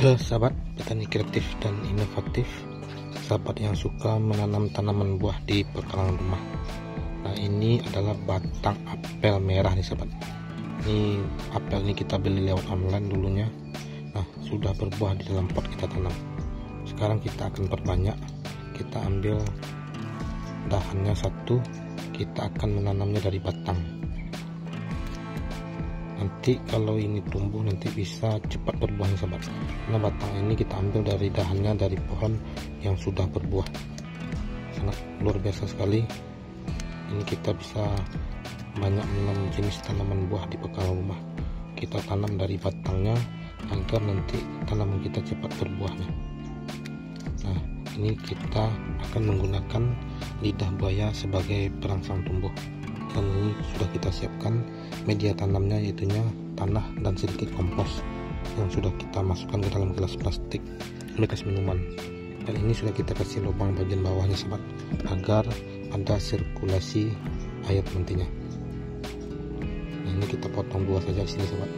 Ya sahabat petani kreatif dan inovatif. Sahabat yang suka menanam tanaman buah di pekarangan rumah. Nah ini adalah batang apel merah nih sahabat. Ini apel ini kita beli lewat online dulunya. Nah sudah berbuah di dalam pot kita tanam. Sekarang kita akan perbanyak. Kita ambil dahannya satu. Kita akan menanamnya dari batang nanti kalau ini tumbuh nanti bisa cepat berbuah sahabat karena batang ini kita ambil dari dahannya dari pohon yang sudah berbuah. Sangat luar biasa sekali. Ini kita bisa banyak menanam jenis tanaman buah di pekarangan rumah. Kita tanam dari batangnya agar nanti tanaman kita cepat berbuahnya. Nah ini kita akan menggunakan lidah buaya sebagai perangsang tumbuh dan ini sudah kita siapkan media tanamnya yaitu tanah dan sedikit kompos yang sudah kita masukkan ke dalam gelas plastik bekas minuman. Dan ini sudah kita kasih lubang bagian bawahnya sobat agar ada sirkulasi air nantinya. Nah, ini kita potong dua saja sini sobat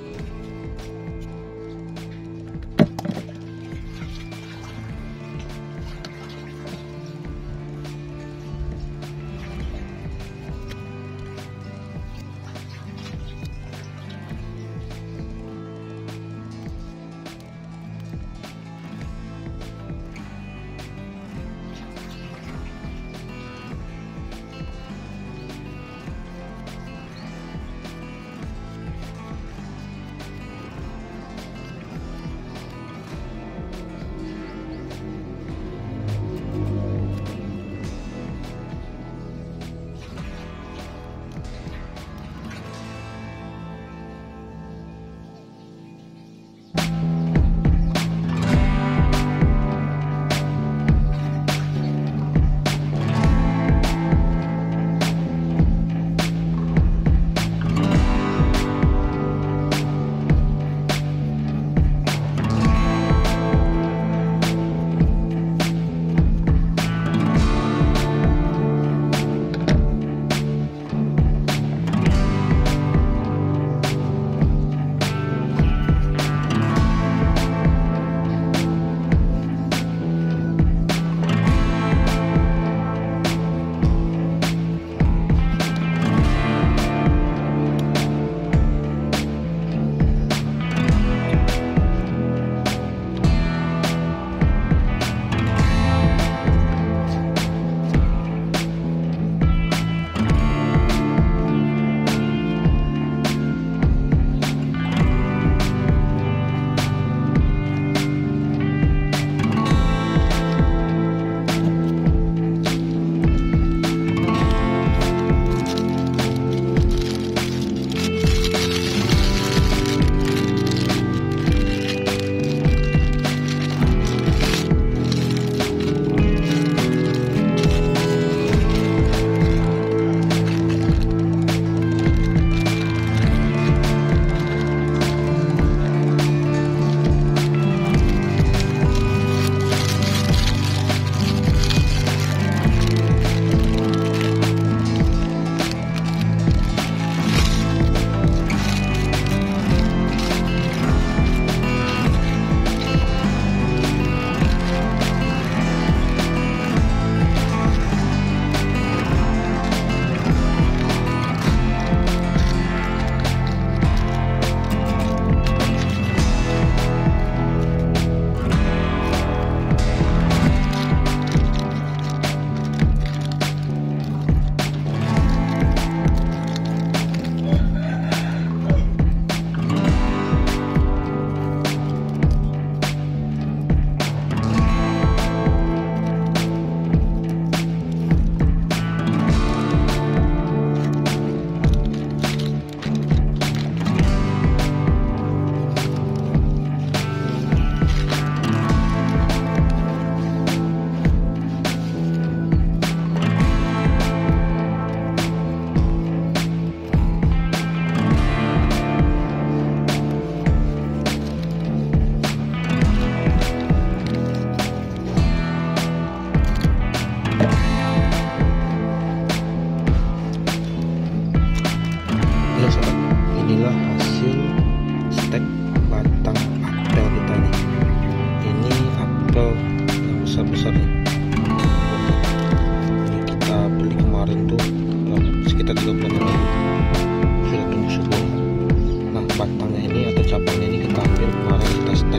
90